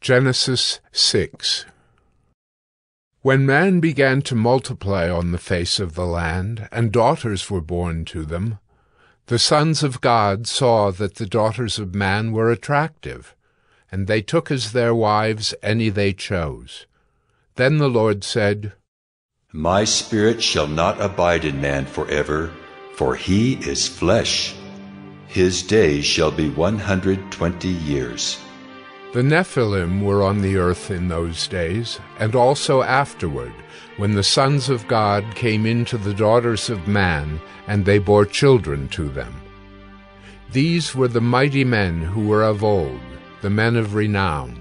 Genesis 6 When man began to multiply on the face of the land, and daughters were born to them, the sons of God saw that the daughters of man were attractive, and they took as their wives any they chose. Then the Lord said, My spirit shall not abide in man forever, for he is flesh. His days shall be one hundred twenty years. The Nephilim were on the earth in those days, and also afterward, when the sons of God came into the daughters of man, and they bore children to them. These were the mighty men who were of old, the men of renown.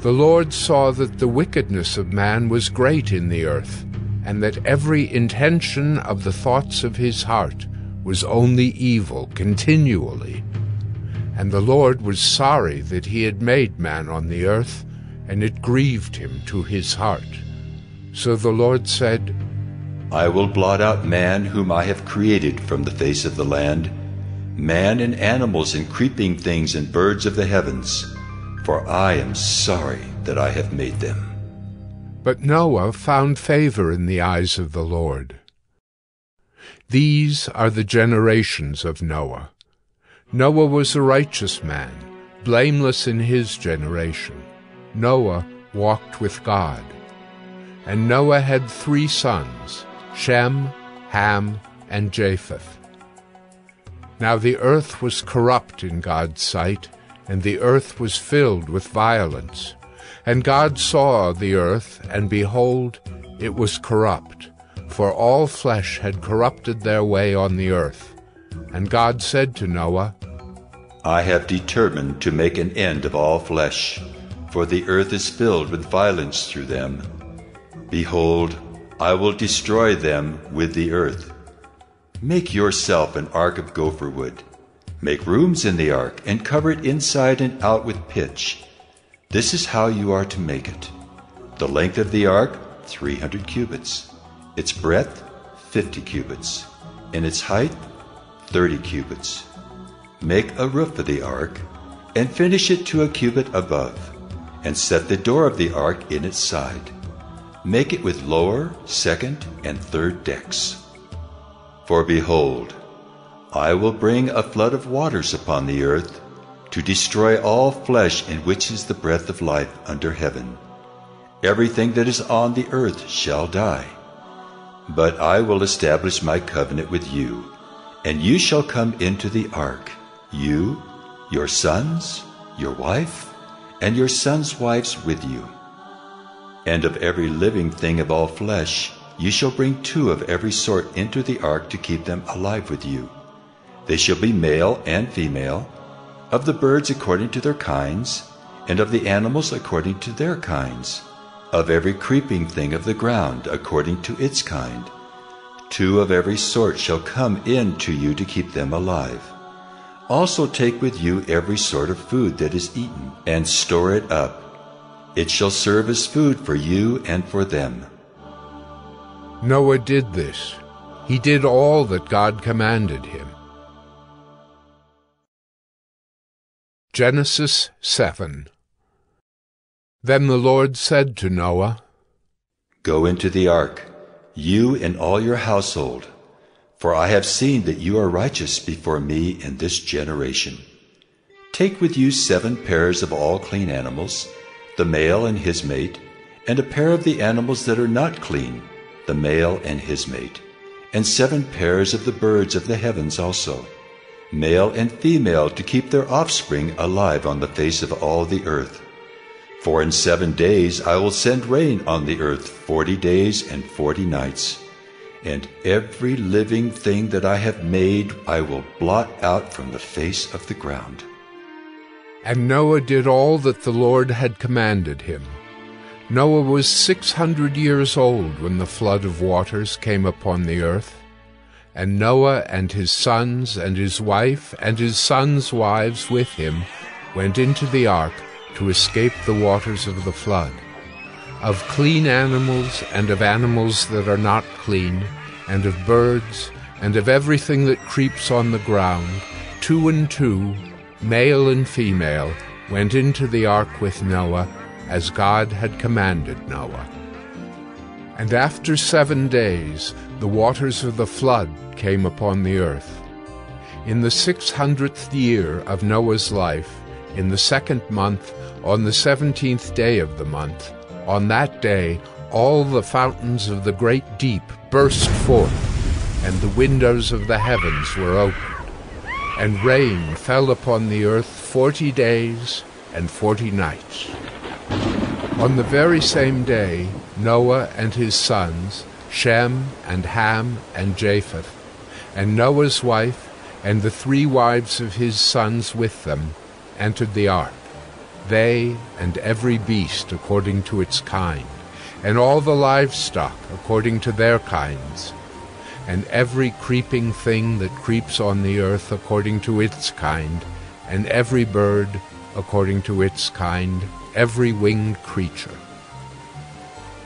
The Lord saw that the wickedness of man was great in the earth, and that every intention of the thoughts of his heart was only evil continually. And the Lord was sorry that he had made man on the earth, and it grieved him to his heart. So the Lord said, I will blot out man whom I have created from the face of the land, man and animals and creeping things and birds of the heavens, for I am sorry that I have made them. But Noah found favor in the eyes of the Lord. These are the generations of Noah. Noah was a righteous man, blameless in his generation. Noah walked with God. And Noah had three sons, Shem, Ham, and Japheth. Now the earth was corrupt in God's sight, and the earth was filled with violence. And God saw the earth, and behold, it was corrupt, for all flesh had corrupted their way on the earth. And God said to Noah, I have determined to make an end of all flesh, for the earth is filled with violence through them. Behold, I will destroy them with the earth. Make yourself an ark of gopher wood. Make rooms in the ark, and cover it inside and out with pitch. This is how you are to make it. The length of the ark, 300 cubits. Its breadth, 50 cubits. And its height, 30 cubits. Make a roof of the ark, and finish it to a cubit above, and set the door of the ark in its side. Make it with lower, second, and third decks. For behold, I will bring a flood of waters upon the earth, to destroy all flesh in which is the breath of life under heaven. Everything that is on the earth shall die. But I will establish my covenant with you, and you shall come into the ark you, your sons, your wife, and your sons' wives with you. And of every living thing of all flesh, you shall bring two of every sort into the ark to keep them alive with you. They shall be male and female, of the birds according to their kinds, and of the animals according to their kinds, of every creeping thing of the ground according to its kind. Two of every sort shall come in to you to keep them alive. Also take with you every sort of food that is eaten, and store it up. It shall serve as food for you and for them. Noah did this. He did all that God commanded him. Genesis 7 Then the Lord said to Noah, Go into the ark, you and all your household for I have seen that you are righteous before me in this generation. Take with you seven pairs of all clean animals, the male and his mate, and a pair of the animals that are not clean, the male and his mate, and seven pairs of the birds of the heavens also, male and female, to keep their offspring alive on the face of all the earth. For in seven days I will send rain on the earth forty days and forty nights and every living thing that I have made I will blot out from the face of the ground. And Noah did all that the Lord had commanded him. Noah was six hundred years old when the flood of waters came upon the earth. And Noah and his sons and his wife and his sons' wives with him went into the ark to escape the waters of the flood of clean animals and of animals that are not clean, and of birds, and of everything that creeps on the ground, two and two, male and female, went into the ark with Noah, as God had commanded Noah. And after seven days the waters of the flood came upon the earth. In the six hundredth year of Noah's life, in the second month, on the seventeenth day of the month, on that day all the fountains of the great deep burst forth, and the windows of the heavens were opened, and rain fell upon the earth forty days and forty nights. On the very same day, Noah and his sons, Shem and Ham and Japheth, and Noah's wife, and the three wives of his sons with them, entered the ark, they and every beast according to its kind, and all the livestock according to their kinds, and every creeping thing that creeps on the earth according to its kind, and every bird according to its kind, every winged creature.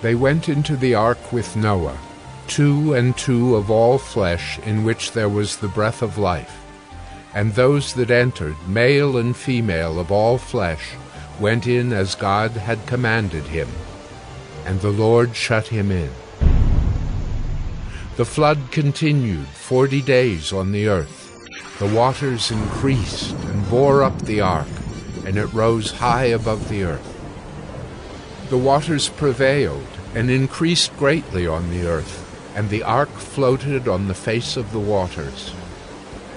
They went into the ark with Noah, two and two of all flesh in which there was the breath of life. And those that entered, male and female of all flesh, went in as God had commanded him. And the Lord shut him in. The flood continued forty days on the earth. The waters increased and bore up the ark, and it rose high above the earth. The waters prevailed and increased greatly on the earth, and the ark floated on the face of the waters.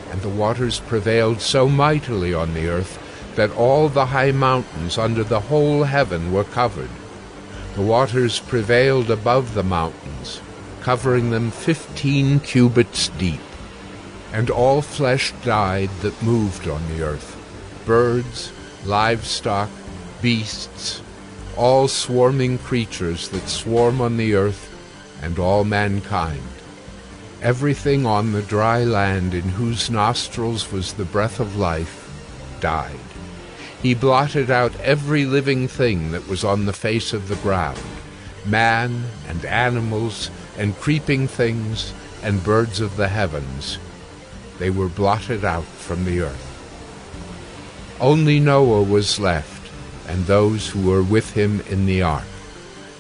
And the waters prevailed so mightily on the earth that all the high mountains under the whole heaven were covered. The waters prevailed above the mountains, covering them fifteen cubits deep. And all flesh died that moved on the earth, birds, livestock, beasts, all swarming creatures that swarm on the earth, and all mankind. Everything on the dry land in whose nostrils was the breath of life died. He blotted out every living thing that was on the face of the ground, man and animals and creeping things and birds of the heavens. They were blotted out from the earth. Only Noah was left, and those who were with him in the ark.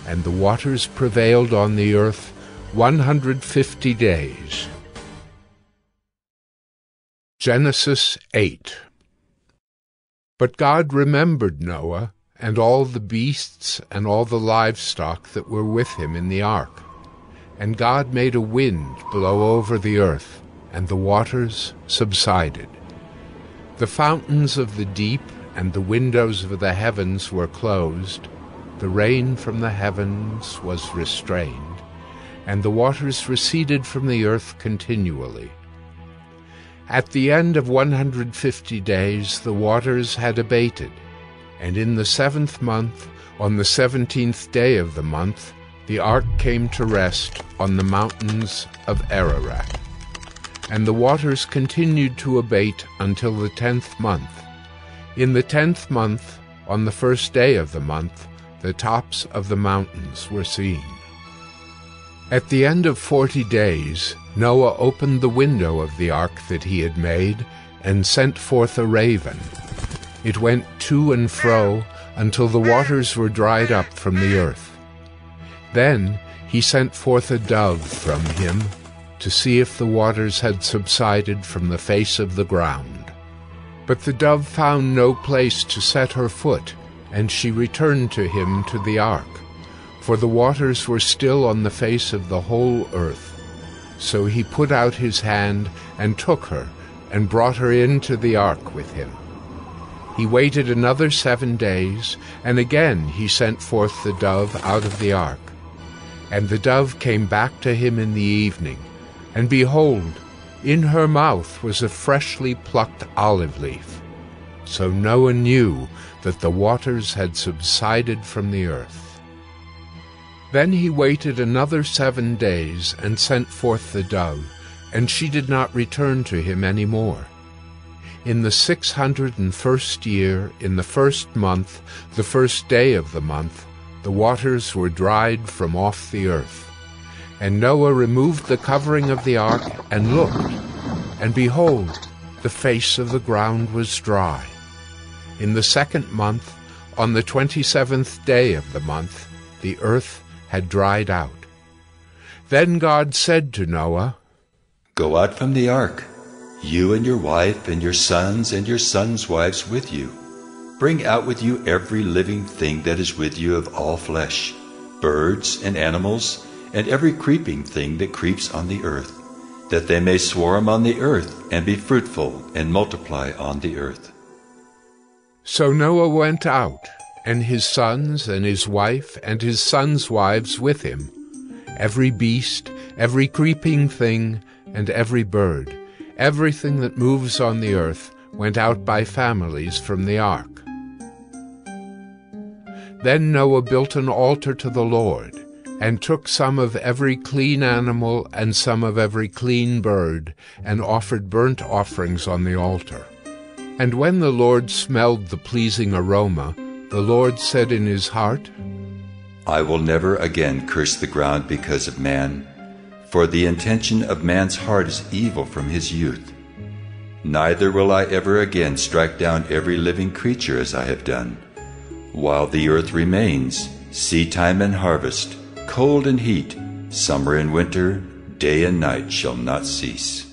And the waters prevailed on the earth one hundred fifty days. Genesis 8 But God remembered Noah, and all the beasts and all the livestock that were with him in the ark. And God made a wind blow over the earth, and the waters subsided. The fountains of the deep and the windows of the heavens were closed, the rain from the heavens was restrained, and the waters receded from the earth continually. At the end of one hundred fifty days the waters had abated, and in the seventh month, on the seventeenth day of the month, the ark came to rest on the mountains of Ararat. And the waters continued to abate until the tenth month. In the tenth month, on the first day of the month, the tops of the mountains were seen. At the end of forty days, Noah opened the window of the ark that he had made, and sent forth a raven. It went to and fro until the waters were dried up from the earth. Then he sent forth a dove from him to see if the waters had subsided from the face of the ground. But the dove found no place to set her foot, and she returned to him to the ark, for the waters were still on the face of the whole earth. So he put out his hand and took her, and brought her into the ark with him. He waited another seven days, and again he sent forth the dove out of the ark. And the dove came back to him in the evening, and behold, in her mouth was a freshly plucked olive leaf. So Noah knew that the waters had subsided from the earth. Then he waited another seven days and sent forth the dove, and she did not return to him any more. In the six hundred and first year, in the first month, the first day of the month, the waters were dried from off the earth. And Noah removed the covering of the ark, and looked, and behold, the face of the ground was dry. in the second month, on the twenty-seventh day of the month, the earth had dried out. Then God said to Noah, Go out from the ark, you and your wife and your sons and your sons' wives with you. Bring out with you every living thing that is with you of all flesh, birds and animals, and every creeping thing that creeps on the earth, that they may swarm on the earth and be fruitful and multiply on the earth. So Noah went out, and his sons and his wife and his sons' wives with him, every beast, every creeping thing, and every bird, everything that moves on the earth, went out by families from the ark. Then Noah built an altar to the Lord, and took some of every clean animal and some of every clean bird, and offered burnt offerings on the altar. And when the Lord smelled the pleasing aroma, the Lord said in his heart, I will never again curse the ground because of man, for the intention of man's heart is evil from his youth. Neither will I ever again strike down every living creature as I have done. While the earth remains, seedtime and harvest, cold and heat, summer and winter, day and night shall not cease.